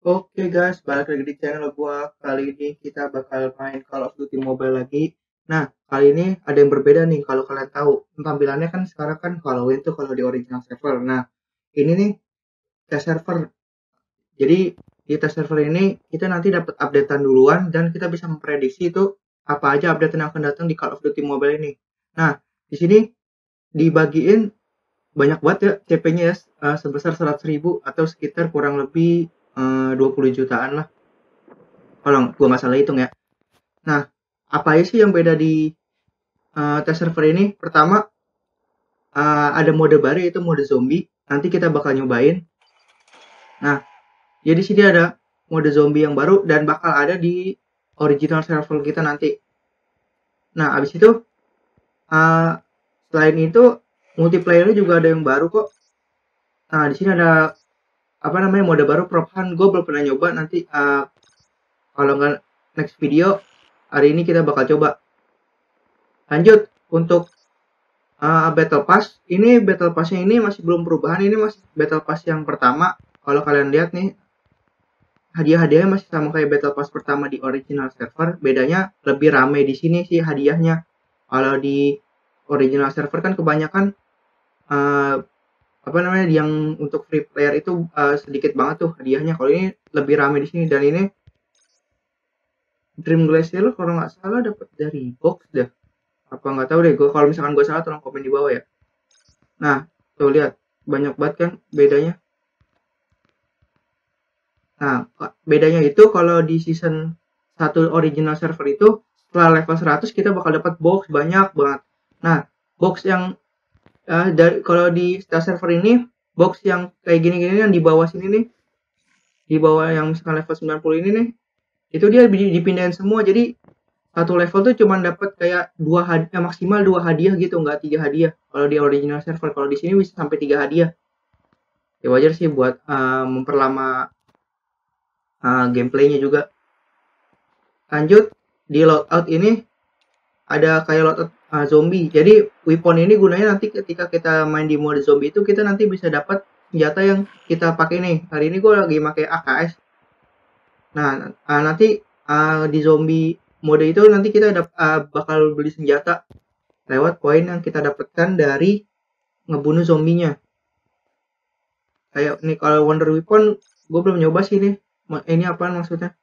Oke guys, balik lagi di channel gua. Kali ini kita bakal main Call of Duty Mobile lagi. Nah, kali ini ada yang berbeda nih kalau kalian tahu. Tampilannya kan sekarang kan Halloween tuh kalau di original server. Nah, ini nih test server. Jadi di test server ini kita nanti dapat updatean duluan dan kita bisa memprediksi itu apa aja update yang akan datang di Call of Duty Mobile ini. Nah, di sini dibagiin banyak banget ya CP-nya ya uh, sebesar 100.000 atau sekitar kurang lebih uh, 20 jutaan lah. Kalau gua nggak salah hitung ya. Nah, apa aja sih yang beda di uh, test server ini? Pertama, uh, ada mode baru yaitu mode zombie. Nanti kita bakal nyobain. Nah, jadi sini ada mode zombie yang baru dan bakal ada di original server kita nanti. Nah, abis itu uh, selain itu multiplayernya juga ada yang baru kok. Nah, di sini ada apa namanya mode baru prop. Gue belum pernah nyoba nanti uh, kalau nggak next video hari ini kita bakal coba. Lanjut untuk uh, battle pass. Ini battle passnya ini masih belum perubahan. Ini masih battle pass yang pertama. Kalau kalian lihat nih hadiah-hadiahnya masih sama kayak battle pass pertama di original server. Bedanya lebih rame di sini sih hadiahnya. Kalau di original server kan kebanyakan uh, apa namanya yang untuk free player itu uh, sedikit banget tuh hadiahnya. Kalau ini lebih ramai di sini. Dan ini Dream Glacier lo kalau nggak salah dapat dari box deh apa nggak tahu deh gue kalau misalkan gue salah tolong komen di bawah ya. Nah tuh lihat banyak banget kan bedanya. Nah bedanya itu kalau di season satu original server itu setelah level 100 kita bakal dapat box banyak banget. Nah box yang uh, dari kalau di Star server ini box yang kayak gini-gini yang di bawah sini nih di bawah yang misalkan level 90 ini nih itu dia dipindahin semua. Jadi satu level tuh cuma dapat kayak dua hadiah eh, maksimal dua hadiah gitu nggak tiga hadiah. Kalau di original server kalau di sini bisa sampai tiga hadiah. Ya wajar sih buat uh, memperlama uh, gameplaynya juga. Lanjut di loadout ini ada kayak loadout uh, zombie. Jadi weapon ini gunanya nanti ketika kita main di mode zombie itu kita nanti bisa dapat senjata yang kita pakai nih. Hari ini gue lagi pakai AKS. Nah uh, nanti uh, di zombie mode itu nanti kita uh, bakal beli senjata lewat poin yang kita dapatkan dari ngebunuh zombinya. Kayak nih kalau Wonder Weapon gue belum nyoba sih nih. Ini apa maksudnya?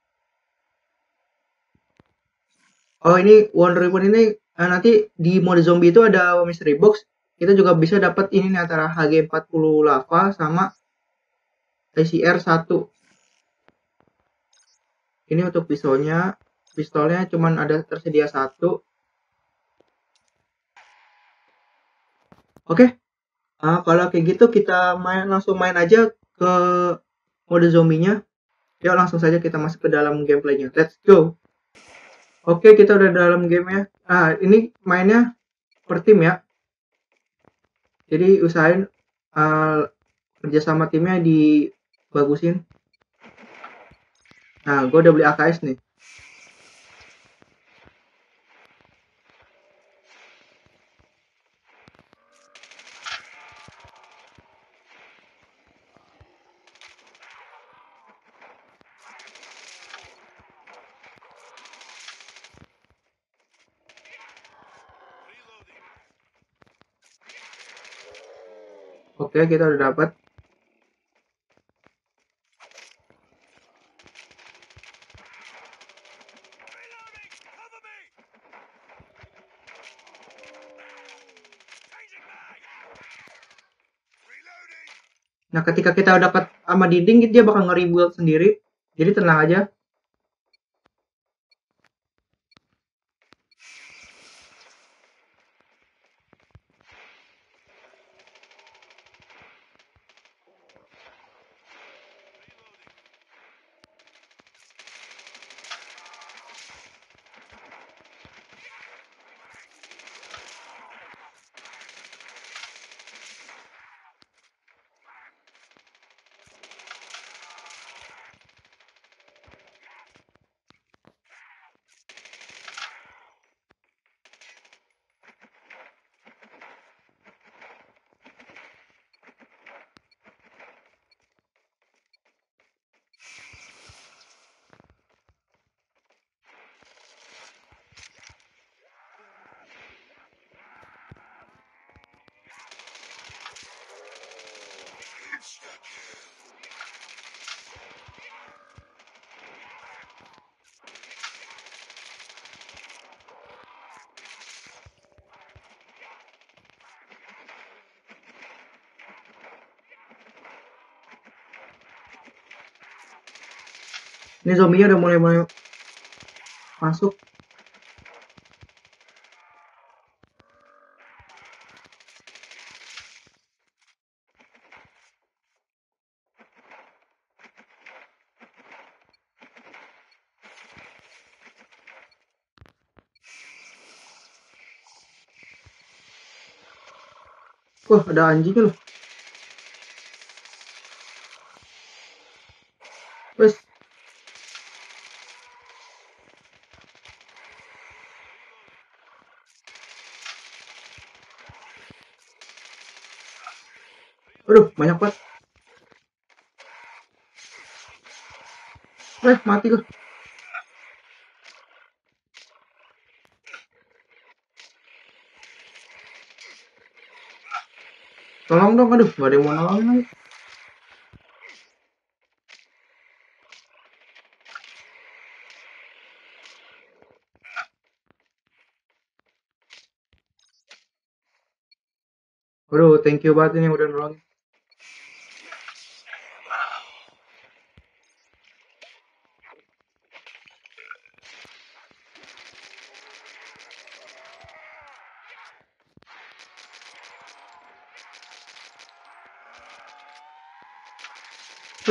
Oh ini Wonder Weapon ini Nah, nanti di mode zombie itu ada mystery box. Kita juga bisa dapat ini nih antara HG40 lava sama ICR 1. Ini untuk pisaunya. Pistolnya cuman ada tersedia satu. Oke. Nah, kalau kayak gitu kita main langsung main aja ke mode zombinya. Yuk langsung saja kita masuk ke dalam gameplaynya. Let's go. Oke, kita udah dalam game ya. Nah, ini mainnya per tim ya. Jadi usahain uh, kerjasama timnya dibagusin. Nah, gue udah beli AKS nih. Oke, kita udah dapat. Nah, ketika kita dapat sama dinding, dia bakal nge-rebuild sendiri. Jadi tenang aja. Ini zombinya udah mulai-mulai masuk. Wah, ada anjingnya loh. Aduh, banyak banget. Eh, mati gue. Tolong dong, aduh, gak ada yang mau nolongin lagi. Aduh, thank you banget ini udah nolongin.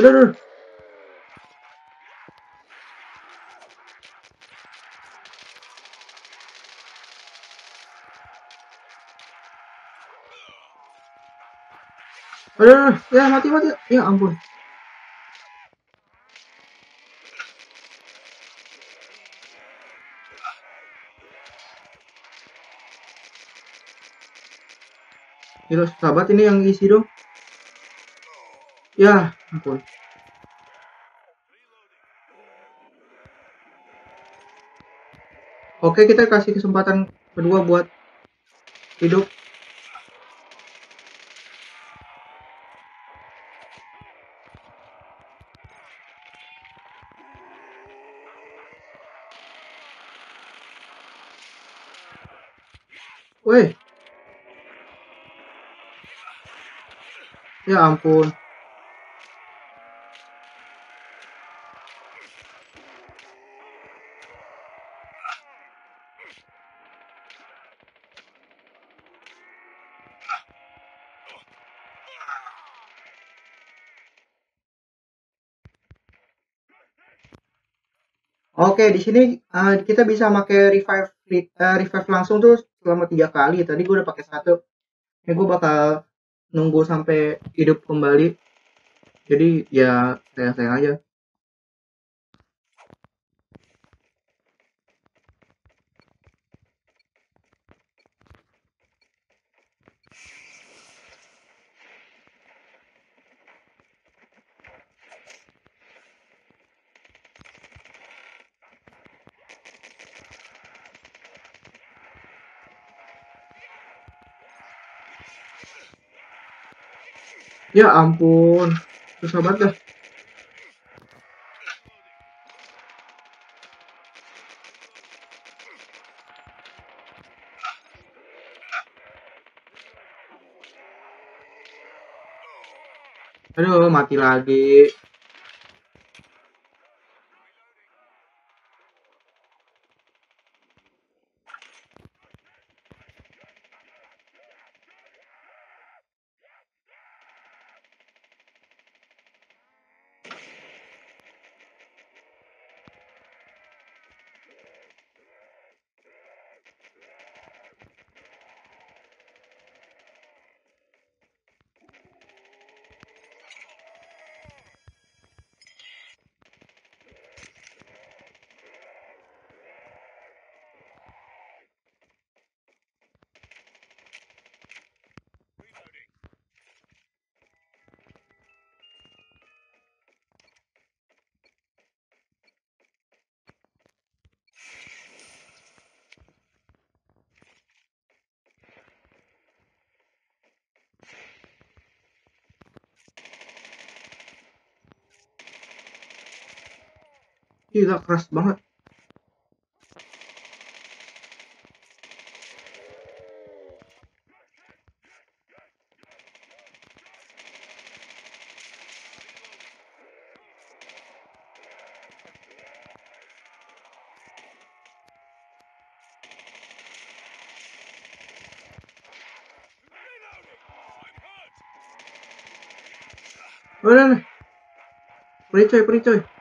Aduh, aduh. Ya mati mati. Ya ampun. Gila, sahabat ini yang isi dong. Ya, ampun. Oke, kita kasih kesempatan kedua buat hidup. Woi. Ya ampun. Oke, di sini uh, kita bisa pakai revive uh, revive langsung tuh selama tiga kali. Tadi gue udah pakai satu. Ini gue bakal nunggu sampai hidup kembali. Jadi ya sayang-sayang aja. Ya ampun, susah banget dah. Aduh, mati lagi. gila keras banget Mana nih? Perih coy, perih coy.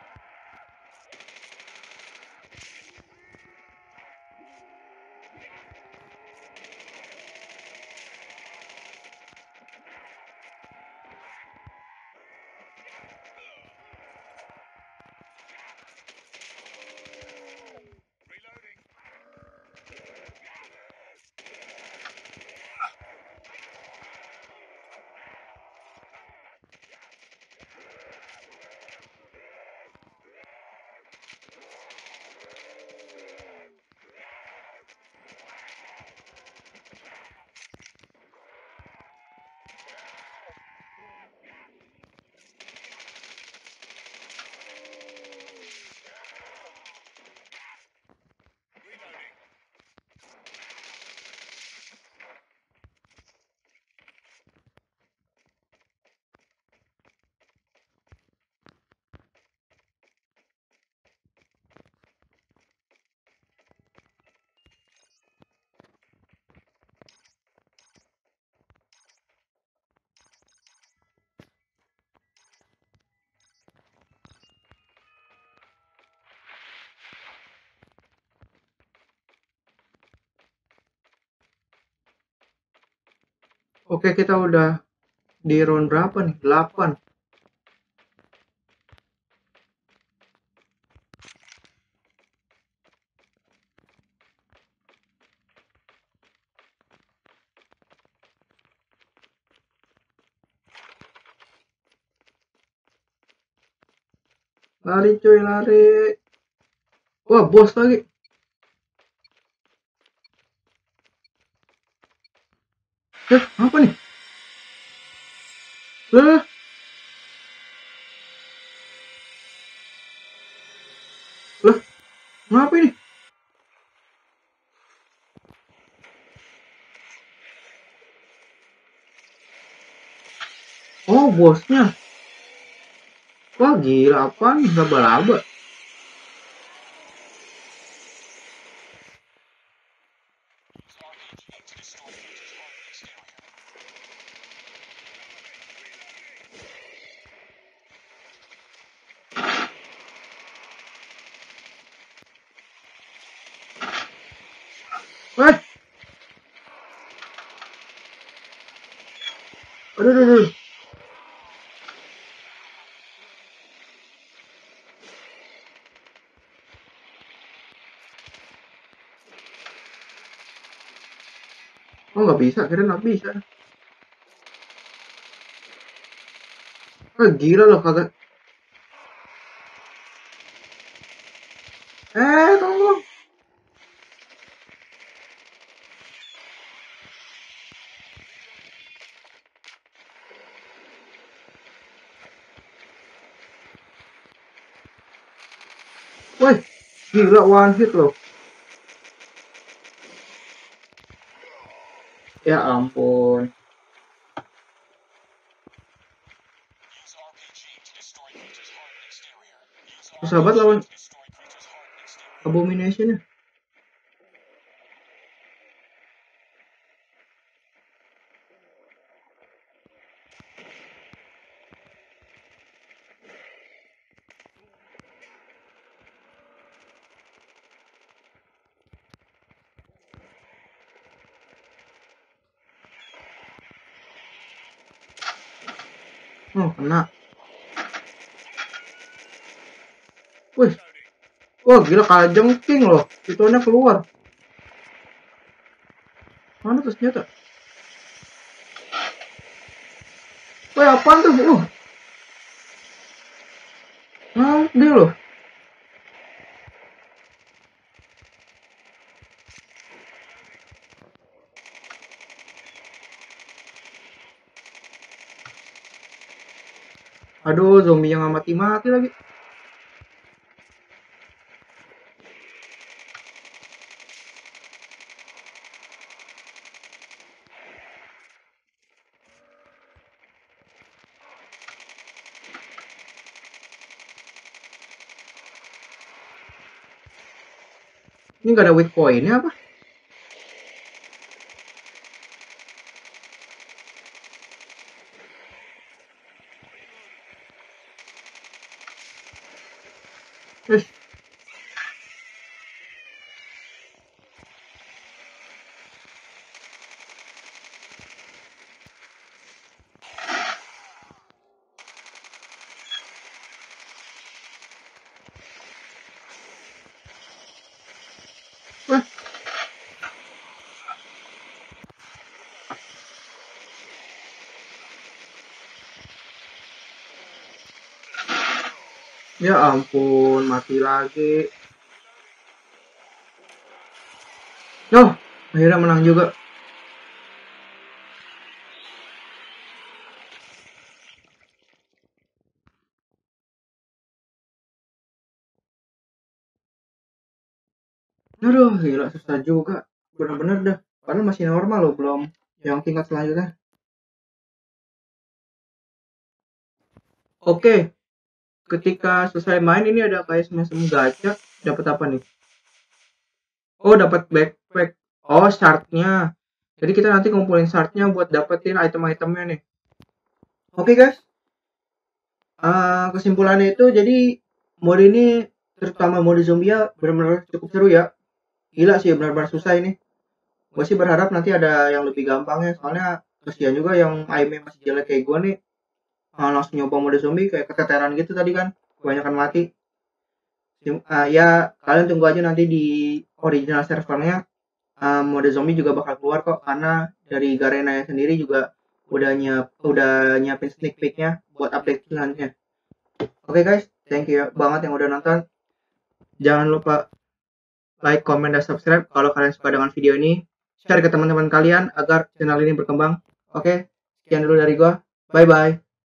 Oke, kita udah di round berapa nih? 8. Lari cuy, lari. Wah, bos lagi. Eh, apa nih? Lah. Lah, ngapa ini? Oh, bosnya. Wah, gila apaan? Laba-laba. Eh. Oh, nggak bisa. Kira nggak bisa. Ah, gila loh kagak. Eh, tolong. Woi, gila one hit loh. Ya ampun. Banget lawan Abomination ya. Oh, kena. Wih. Wah, gila kalah jengking loh. Fiturnya keluar. Mana tuh senjata? Wih, apaan tuh? Uh. Nah, dia loh. Aduh, zombie yang mati-mati lagi. Ini nggak ada weak point-nya apa? Ya ampun, mati lagi. Oh, akhirnya menang juga. Aduh, gila susah juga. Bener-bener dah. Padahal masih normal loh, belum yang tingkat selanjutnya. Oke, ketika selesai main ini ada kayak semacam gacha. Dapat apa nih? Oh, dapat backpack. Oh, shardnya. Jadi kita nanti ngumpulin shardnya buat dapetin item-itemnya nih. Oke guys. Uh, kesimpulannya itu jadi mode ini terutama mode zombie ya benar-benar cukup seru ya gila sih benar-benar susah ini gue sih berharap nanti ada yang lebih gampang ya soalnya kesian juga yang aimnya masih jelek kayak gue nih uh, langsung nyoba mode zombie kayak keteteran gitu tadi kan kebanyakan mati uh, ya kalian tunggu aja nanti di original servernya uh, mode zombie juga bakal keluar kok karena dari Garena sendiri juga udah nyiap udah nyiapin sneak peeknya buat update selanjutnya oke okay guys thank you banget yang udah nonton jangan lupa like, comment, dan subscribe kalau kalian suka dengan video ini. Share ke teman-teman kalian agar channel ini berkembang. Oke, sekian dulu dari gua. Bye-bye.